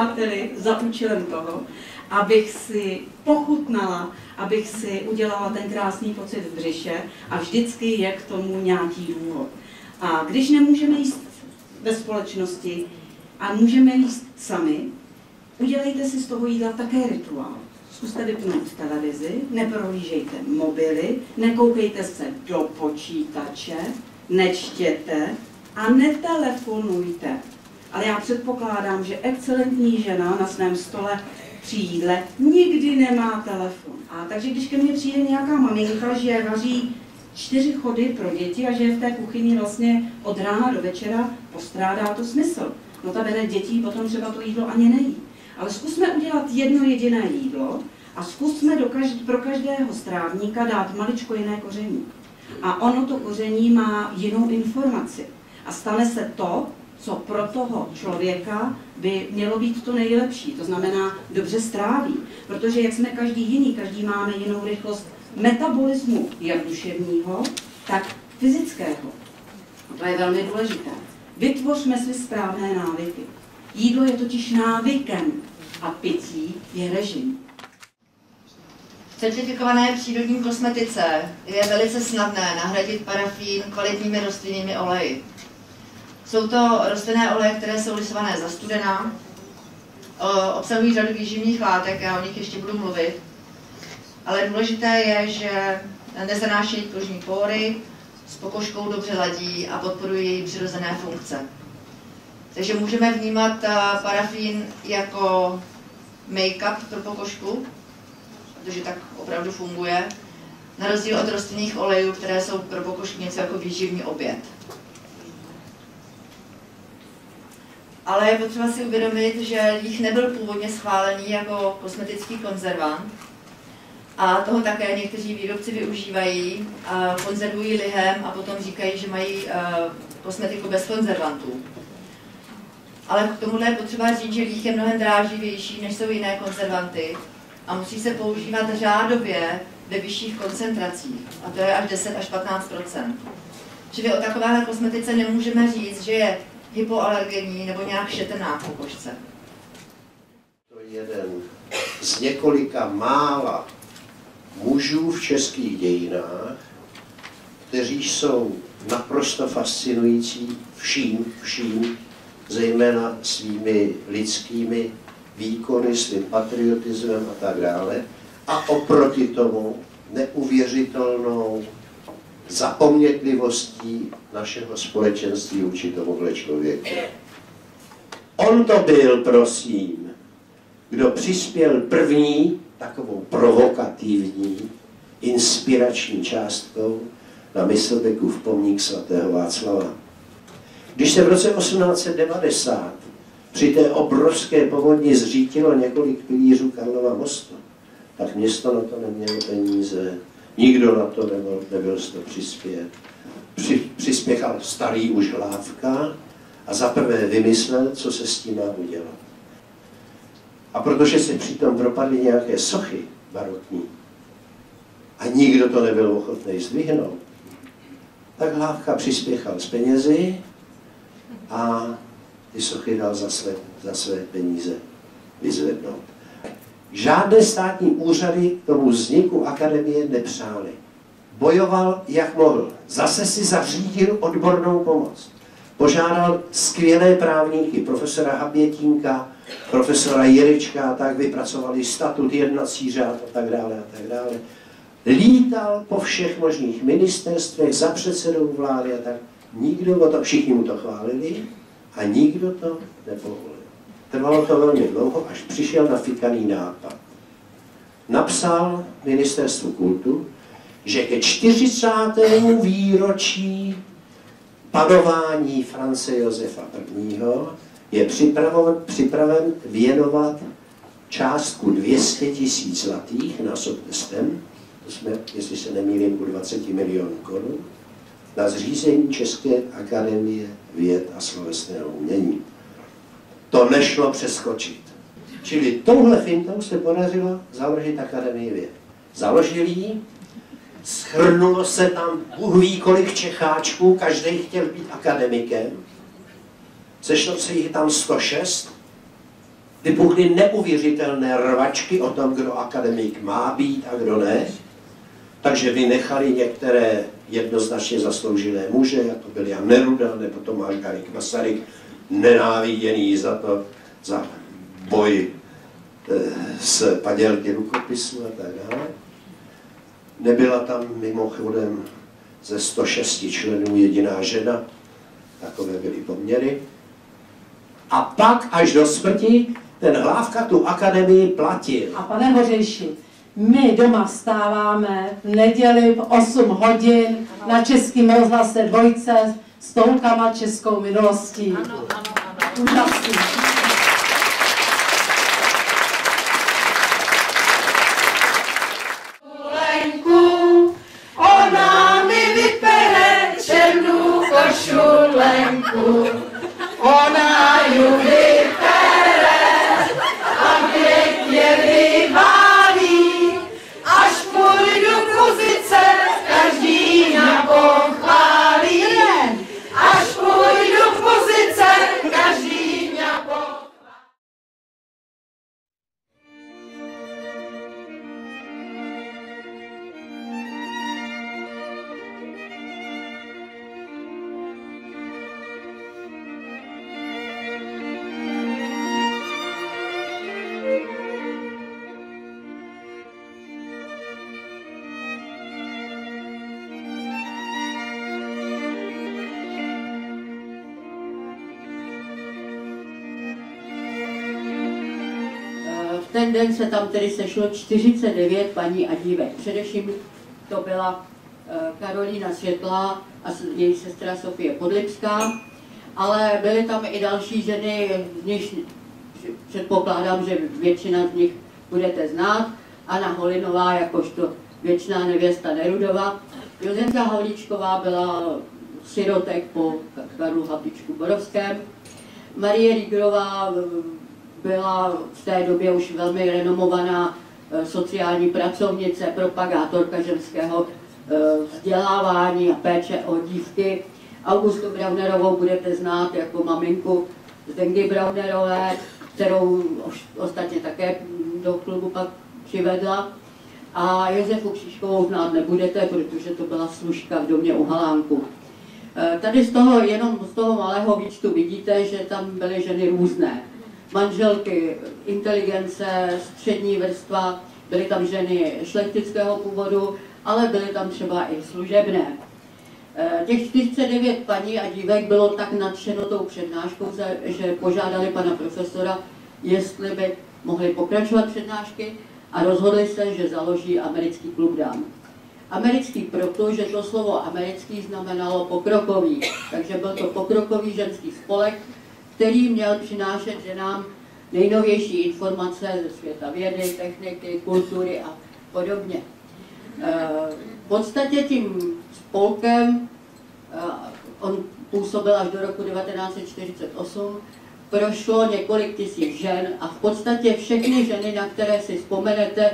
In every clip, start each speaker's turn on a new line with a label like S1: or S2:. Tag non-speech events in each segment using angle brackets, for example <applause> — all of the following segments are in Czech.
S1: přáteli za účelem toho, abych si pochutnala, abych si udělala ten krásný pocit v břiše a vždycky je k tomu nějaký důvod. A když nemůžeme jíst ve společnosti a můžeme jíst sami, udělejte si z toho jídla také rituál. Zkuste vypnout televizi, neprohlížejte mobily, nekoukejte se do počítače, nečtěte a netelefonujte. Ale já předpokládám, že excelentní žena na svém stole při jídle nikdy nemá telefon. A takže když ke mně přijde nějaká maminka, že vaří čtyři chody pro děti a že je v té kuchyni vlastně od rána do večera, postrádá to smysl. No ta vede dětí potom třeba to jídlo ani nejí. Ale zkusme udělat jedno jediné jídlo a zkusme do každ- pro každého strávníka dát maličko jiné koření. A ono to koření má jinou informaci. A stane se to, co pro toho člověka by mělo být to nejlepší. To znamená, dobře stráví. Protože jak jsme každý jiný, každý máme jinou rychlost metabolismu, jak duševního, tak fyzického. A to je velmi důležité. Vytvořme si správné návyky. Jídlo je totiž návykem a pití je režim.
S2: certifikované přírodní kosmetice je velice snadné nahradit parafín kvalitními rostlinnými oleji. Jsou to rostlinné oleje, které jsou lisované za studená, obsahují řadu výživných látek, já o nich ještě budu mluvit, ale důležité je, že nezanášejí kožní pory, s pokožkou dobře ladí a podporují její přirozené funkce. Takže můžeme vnímat parafín jako make-up pro pokožku, protože tak opravdu funguje, na rozdíl od rostlinných olejů, které jsou pro pokožku něco jako výživní oběd. Ale je potřeba si uvědomit, že líh nebyl původně schválený jako kosmetický konzervant, a toho také někteří výrobci využívají, konzervují lihem a potom říkají, že mají kosmetiku bez konzervantů. Ale k tomuhle je potřeba říct, že líh je mnohem dráživější, než jsou jiné konzervanty a musí se používat řádově ve vyšších koncentracích, a to je až 10 až 15 Čili o takovéhle kosmetice nemůžeme říct, že je hypoalergenní nebo nějak šetrná pokožce.
S3: To je jeden z několika mála mužů v českých dějinách, kteří jsou naprosto fascinující vším, vším, zejména svými lidskými výkony, svým patriotismem a tak dále. A oproti tomu neuvěřitelnou zapomnětlivostí našeho společenství vůči tomuhle člověku. On to byl, prosím, kdo přispěl první takovou provokativní, inspirační částkou na Myslbekův pomník svatého Václava. Když se v roce 1890 při té obrovské povodni zřítilo několik pilířů Karlova mostu, tak město na to nemělo peníze, nikdo na to nebyl, nebyl z to přispět. Při, přispěchal starý už hlávka a zaprvé vymyslel, co se s tím má udělat. A protože se přitom propadly nějaké sochy barokní a nikdo to nebyl ochotný zdvihnout, tak Hlávka přispěchal z penězi a ty sochy dal za své, za své peníze vyzvednout. Žádné státní úřady tomu vzniku akademie nepřáli. Bojoval, jak mohl. Zase si zařídil odbornou pomoc. Požádal skvělé právníky, profesora Habětínka, profesora Jirička tak vypracovali statut, jednací řád a tak dále a tak dále. Lítal po všech možných ministerstvech za předsedou vlády a tak. Nikdo o to, všichni mu to chválili a nikdo to nepovolil. Trvalo to velmi dlouho, až přišel na fikaný nápad. Napsal ministerstvu kultu, že ke 40. výročí panování France Josefa I je připraven, připraven věnovat částku 200 tisíc zlatých na testem, to jsme, jestli se nemýlím, u 20 milionů korun, na zřízení České akademie věd a slovesného umění. To nešlo přeskočit. Čili touhle fintou se podařilo založit Akademii věd. Založili ji, schrnulo se tam Bůh ví kolik Čecháčků, každý chtěl být akademikem, Sešlo se jich tam 106 vypukly neuvěřitelné rvačky o tom, kdo akademik má být a kdo ne. Takže vynechali některé jednoznačně zasloužilé muže, jako byl Jan Neruda nebo Tomáš Garik Masaryk, nenáviděný za to, za boj e, s padělky rukopisu a tak dále. Nebyla tam mimochodem ze 106 členů jediná žena, takové byly poměry. A pak až do smrti ten Hlávka tu akademii platil.
S4: A pane Hořejši, my doma vstáváme v neděli v 8 hodin na Českém rozhlase dvojce s toulkama českou minulostí. Ano, ano, ano. Úžasný.
S5: Ten den se tam tedy sešlo 49 paní a dívek. Především to byla eh, Karolína Světlá a její sestra Sofie Podlipská, ale byly tam i další ženy, z nich předpokládám, že většina z nich budete znát. Anna Holinová jakožto věčná nevěsta Nerudova. Jozenka Havlíčková byla sirotek po Karlu Havlíčku Borovském. Marie Rígrová byla v té době už velmi renomovaná eh, sociální pracovnice, propagátorka ženského eh, vzdělávání a péče o dívky. Augustu Braunerovou budete znát jako maminku Zdengy Braunerové, kterou ostatně také do klubu pak přivedla. A Josefu Křížkovou znát nebudete, protože to byla služka v domě u Halánku. Eh, Tady z toho, jenom z toho malého výčtu vidíte, že tam byly ženy různé. Manželky, inteligence, střední vrstva, byly tam ženy šlechtického původu, ale byly tam třeba i služebné. Eh, Těch 49 paní a dívek bylo tak nadšeno tou přednáškou, že- že požádali pana profesora, jestli by mohli pokračovat přednášky a rozhodli se, že založí americký klub dám. Americký proto, že to slovo americký znamenalo pokrokový, takže byl to pokrokový ženský spolek, který měl přinášet ženám nejnovější informace ze světa vědy, techniky, kultury a podobně. Eh, V podstatě tím spolkem, eh, on působil až do roku 1948, prošlo několik tisíc žen a v podstatě všechny ženy, na které si vzpomenete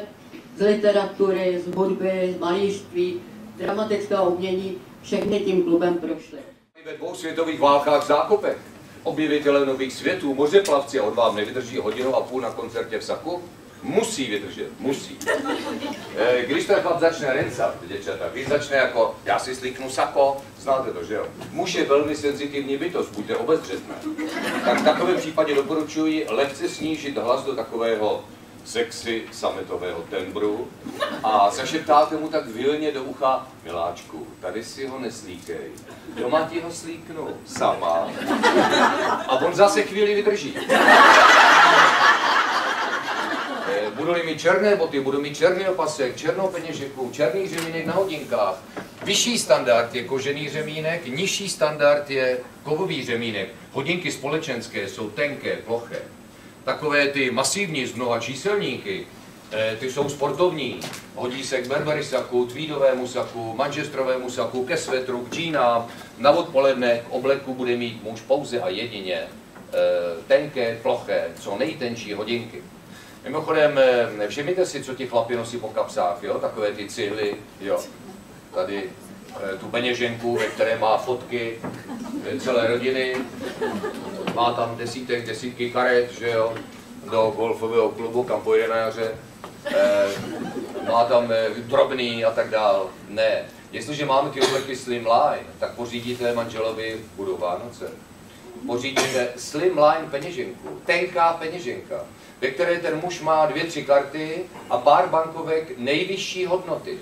S5: z literatury, z hudby, z malířství, dramatického umění, všechny tím klubem prošly.
S6: Ve dvou světových válkách zákopech. Objevitelé nových světů, mořeplavci on vám nevydrží hodinu a půl na koncertě v Saku? Musí vydržet, musí. <laughs> Eh, Když ten chlap začne rencat, děčata, když začne jako, já si slíknu sako, znáte to, že jo? Muž je velmi senzitivní bytost, buďte obezřetné. Tak v takovém případě doporučuji lehce snížit hlas do takového sexy sametového tembru a zašeptáte mu tak vilně do ucha, miláčku, tady si ho neslíkej, doma ti ho slíknu, sama. A on zase chvíli vydrží. Eh, Budu-li mít černé boty, budu mít černý opasek, černou peněženku, černý řemínek na hodinkách. Vyšší standard je kožený řemínek, nižší standard je kovový řemínek. Hodinky společenské jsou tenké, ploché. Takové ty masivní z mnoha číselníky, eh, ty jsou sportovní. Hodí se k Burberry saku, tweedovému saku, manchesterovému saku, ke svetru, k džínám. Na odpoledne k obleku bude mít muž pouze a jedině eh, tenké, ploché, co nejtenčí hodinky. Mimochodem, eh, všimněte si, co ti chlapi nosí po kapsách, jo? Takové ty cihly, jo. Tady tu peněženku, ve které má fotky eh, celé rodiny, má tam desítek, desítky karet, že jo. do golfového klubu, kam pojede na jaře, eh, má tam eh, drobný a tak dál. Ne. Jestliže máme ty obleky Slimline, tak pořídíte manželovi, budou Vánoce, pořídíte Slimline peněženku, tenká peněženka, ve které ten muž má dvě, tři karty a pár bankovek nejvyšší hodnoty.